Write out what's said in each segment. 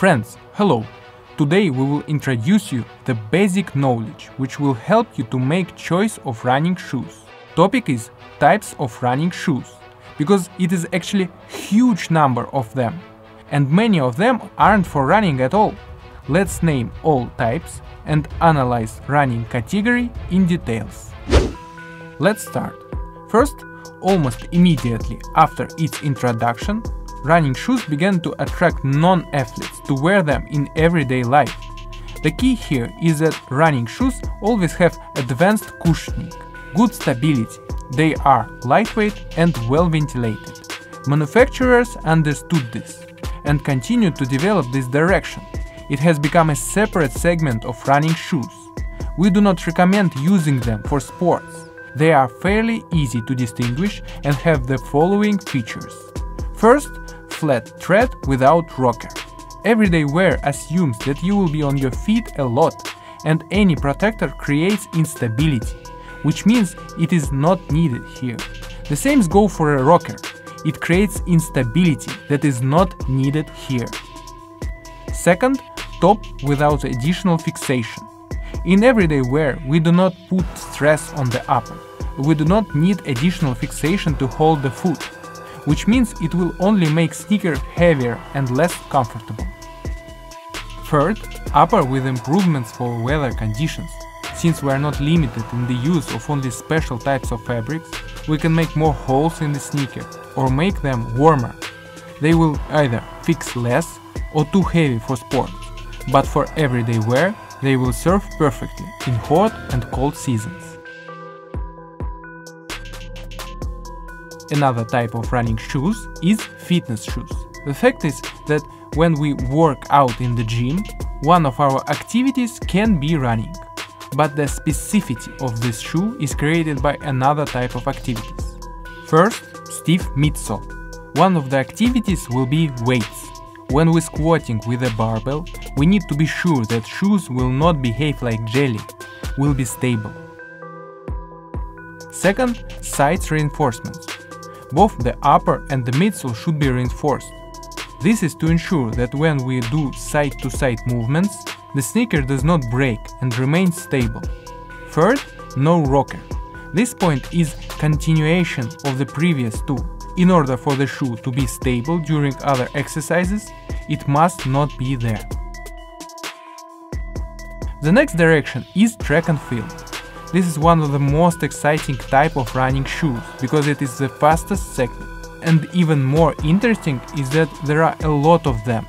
Friends, hello! Today we will introduce you the basic knowledge which will help you to make choice of running shoes. Topic is types of running shoes because it is actually huge number of them and many of them aren't for running at all. Let's name all types and analyze running category in details. Let's start. First, almost immediately after its introduction, running shoes began to attract non-athletes to wear them in everyday life. The key here is that running shoes always have advanced cushioning, good stability, they are lightweight and well ventilated. Manufacturers understood this and continue to develop this direction. It has become a separate segment of running shoes. We do not recommend using them for sports. They are fairly easy to distinguish and have the following features. First, flat tread without rocker. Everyday wear assumes that you will be on your feet a lot, and any protector creates instability, which means it is not needed here. The same goes for a rocker. It creates instability that is not needed here. Second, top without additional fixation. In everyday wear, we do not put stress on the upper. We do not need additional fixation to hold the foot which means it will only make sneaker heavier and less comfortable. Third, upper with improvements for weather conditions. Since we are not limited in the use of only special types of fabrics, we can make more holes in the sneaker or make them warmer. They will either fix less or too heavy for sport, but for everyday wear they will serve perfectly in hot and cold seasons. Another type of running shoes is fitness shoes. The fact is that when we work out in the gym, one of our activities can be running. But the specificity of this shoe is created by another type of activities. First, stiff midsole. One of the activities will be weights. When we're squatting with a barbell, we need to be sure that shoes will not behave like jelly, will be stable. Second, sides reinforcements. Both the upper and the midsole should be reinforced. This is to ensure that when we do side-to-side -side movements, the sneaker does not break and remains stable. Third, no rocker. This point is continuation of the previous two. In order for the shoe to be stable during other exercises, it must not be there. The next direction is track and field. This is one of the most exciting type of running shoes, because it is the fastest segment. And even more interesting is that there are a lot of them.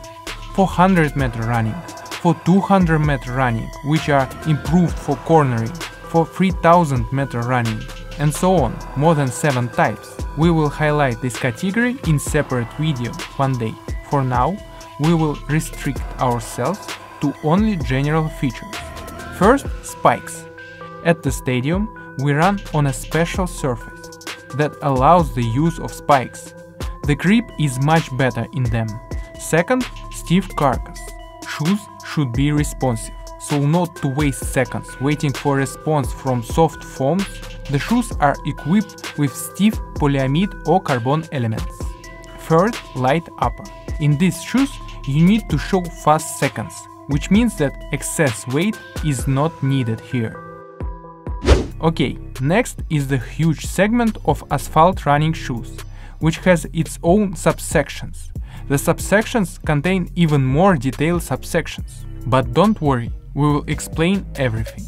400 meter running, for 200 meter running, which are improved for cornering, for 3000 meter running, and so on, more than 7 types. We will highlight this category in separate video one day. For now, we will restrict ourselves to only general features. First, spikes. At the stadium, we run on a special surface that allows the use of spikes. The grip is much better in them. Second, stiff carcass. Shoes should be responsive, so not to waste seconds waiting for response from soft foams, the shoes are equipped with stiff polyamide or carbon elements. Third, light upper. In these shoes, you need to show fast seconds, which means that excess weight is not needed here. Okay, next is the huge segment of asphalt running shoes, which has its own subsections. The subsections contain even more detailed subsections. But don't worry, we will explain everything.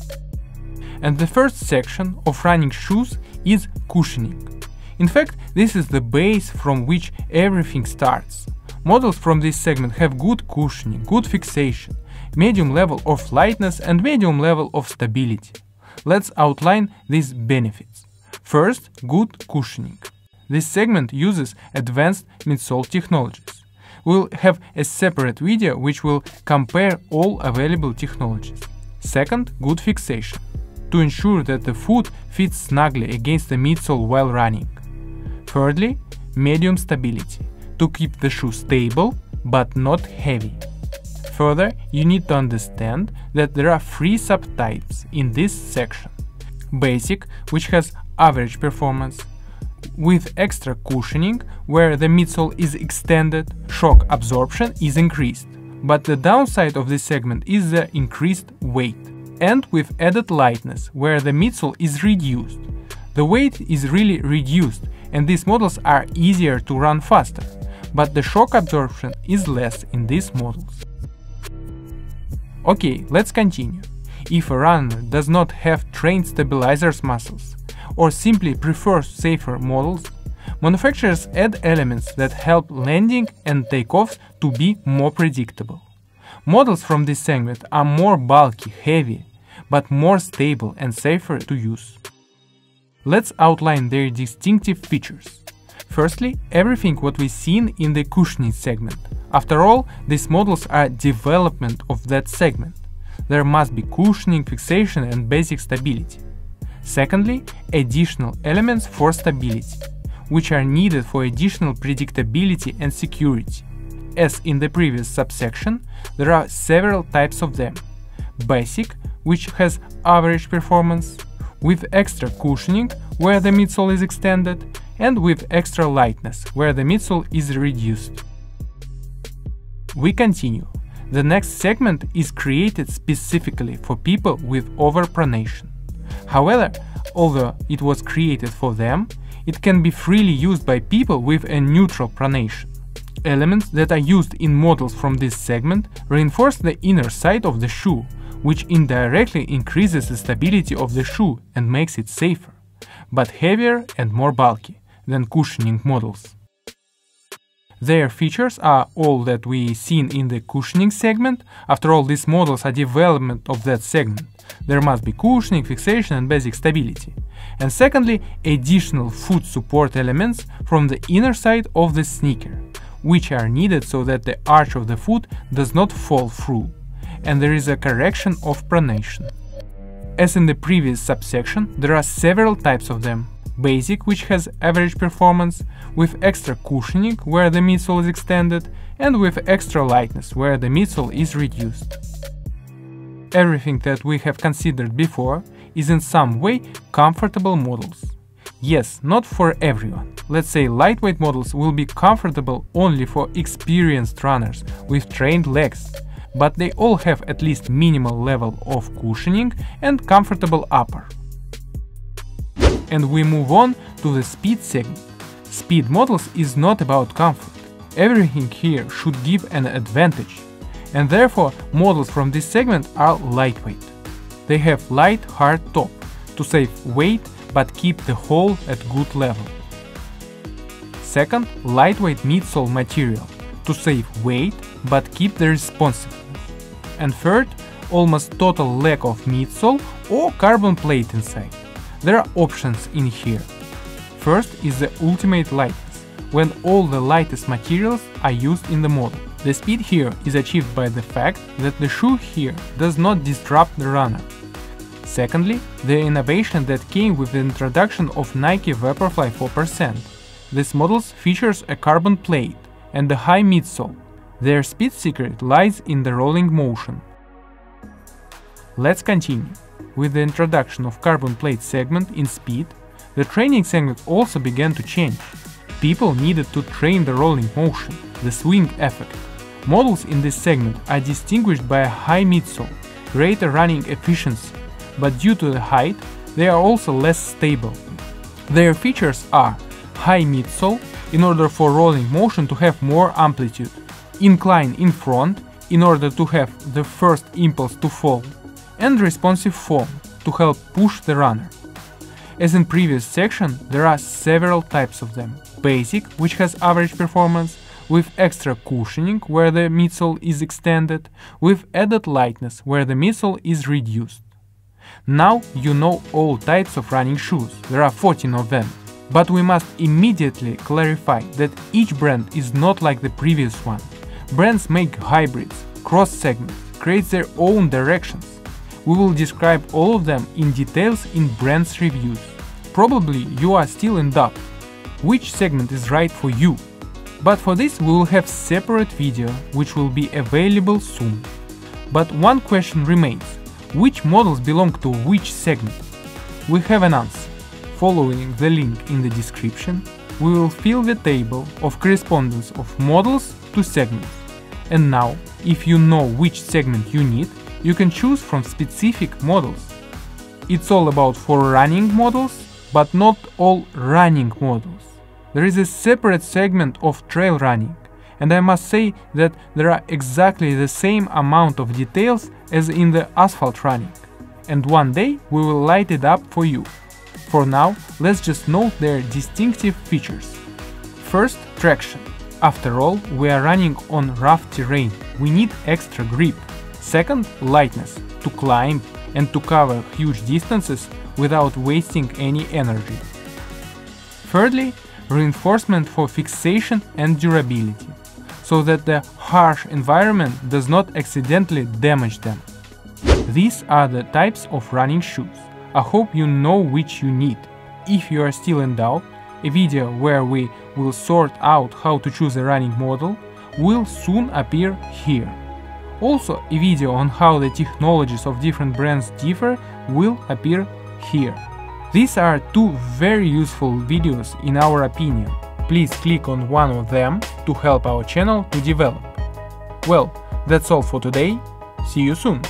And the first section of running shoes is cushioning. In fact, this is the base from which everything starts. Models from this segment have good cushioning, good fixation, medium level of lightness and medium level of stability. Let's outline these benefits. First, good cushioning. This segment uses advanced midsole technologies. We'll have a separate video which will compare all available technologies. Second, good fixation. To ensure that the foot fits snugly against the midsole while running. Thirdly, medium stability. To keep the shoe stable but not heavy. Further, you need to understand that there are three subtypes in this section. Basic, which has average performance, with extra cushioning, where the midsole is extended, shock absorption is increased. but the downside of this segment is the increased weight. And with added lightness, where the midsole is reduced. The weight is really reduced, and these models are easier to run faster, but the shock absorption is less in these models. Okay, let's continue. If a runner does not have trained stabilizers muscles, or simply prefers safer models, manufacturers add elements that help landing and takeoffs to be more predictable. Models from this segment are more bulky, heavy, but more stable and safer to use. Let's outline their distinctive features. Firstly, everything what we seen in the cushioning segment. After all, these models are development of that segment. There must be cushioning, fixation and basic stability. Secondly, additional elements for stability, which are needed for additional predictability and security. As in the previous subsection, there are several types of them. Basic, which has average performance, with extra cushioning where the midsole is extended and with extra lightness where the midsole is reduced. We continue. The next segment is created specifically for people with overpronation. However, although it was created for them, it can be freely used by people with a neutral pronation. Elements that are used in models from this segment reinforce the inner side of the shoe which indirectly increases the stability of the shoe and makes it safer, but heavier and more bulky than cushioning models. Their features are all that we seen in the cushioning segment. After all, these models are development of that segment. There must be cushioning, fixation and basic stability. And secondly, additional foot support elements from the inner side of the sneaker, which are needed so that the arch of the foot does not fall through and there is a correction of pronation. As in the previous subsection, there are several types of them. Basic, which has average performance, with extra cushioning, where the midsole is extended, and with extra lightness, where the midsole is reduced. Everything that we have considered before is in some way comfortable models. Yes, not for everyone. Let's say lightweight models will be comfortable only for experienced runners with trained legs, but they all have at least minimal level of cushioning and comfortable upper. And we move on to the speed segment. Speed models is not about comfort. Everything here should give an advantage, and therefore models from this segment are lightweight. They have light hard top to save weight but keep the hole at good level. Second, lightweight midsole material to save weight but keep the responsiveness and third, almost total lack of midsole or carbon plate inside. There are options in here. First is the ultimate lightness, when all the lightest materials are used in the model. The speed here is achieved by the fact that the shoe here does not disrupt the runner. Secondly, the innovation that came with the introduction of Nike Vaporfly 4%. This model features a carbon plate and a high midsole, their speed secret lies in the rolling motion. Let's continue. With the introduction of carbon plate segment in speed, the training segment also began to change. People needed to train the rolling motion, the swing effect. Models in this segment are distinguished by a high midsole, greater running efficiency, but due to the height, they are also less stable. Their features are high midsole in order for rolling motion to have more amplitude, incline in front in order to have the first impulse to fall, and responsive foam to help push the runner. As in previous section, there are several types of them. Basic, which has average performance, with extra cushioning where the midsole is extended, with added lightness where the midsole is reduced. Now you know all types of running shoes, there are 14 of them. But we must immediately clarify that each brand is not like the previous one. Brands make hybrids, cross segments, create their own directions. We will describe all of them in details in brands reviews. Probably you are still in doubt which segment is right for you. But for this we will have separate video which will be available soon. But one question remains, which models belong to which segment? We have an answer. Following the link in the description, we will fill the table of correspondence of models to segments. And now if you know which segment you need, you can choose from specific models. It's all about for running models, but not all running models. There is a separate segment of trail running, and I must say that there are exactly the same amount of details as in the asphalt running. And one day we will light it up for you. For now, let's just note their distinctive features. First, traction. After all, we are running on rough terrain, we need extra grip. Second, lightness, to climb and to cover huge distances without wasting any energy. Thirdly, reinforcement for fixation and durability, so that the harsh environment does not accidentally damage them. These are the types of running shoes. I hope you know which you need. If you are still in doubt, a video where we will sort out how to choose a running model will soon appear here. Also, a video on how the technologies of different brands differ will appear here. These are two very useful videos in our opinion. Please click on one of them to help our channel to develop. Well, that's all for today. See you soon!